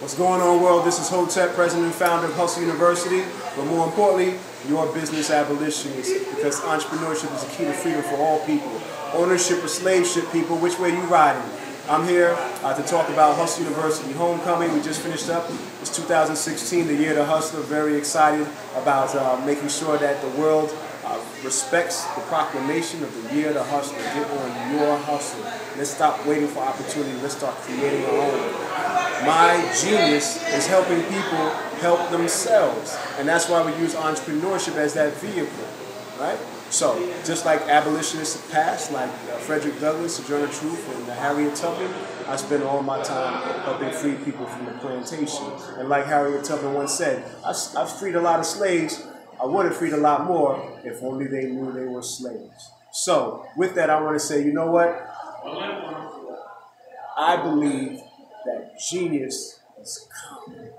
What's going on, world? This is Hotep, president and founder of Hustle University, but more importantly, your business abolitionist, because entrepreneurship is the key to freedom for all people. Ownership or slave ship, people, which way you riding? I'm here uh, to talk about Hustle University Homecoming. We just finished up. It's 2016, the year of the hustler. Very excited about uh, making sure that the world uh, respects the proclamation of the year of the hustler. Get on your hustle. Let's stop waiting for opportunity. Let's start creating our own. My genius is helping people help themselves. And that's why we use entrepreneurship as that vehicle, right? So, just like abolitionists of past, like Frederick Douglass, Sojourner Truth, and Harriet Tubman, I spend all my time helping free people from the plantation. And like Harriet Tubman once said, I, I've freed a lot of slaves. I would have freed a lot more if only they knew they were slaves. So, with that, I want to say, you know what? I believe that genius is common.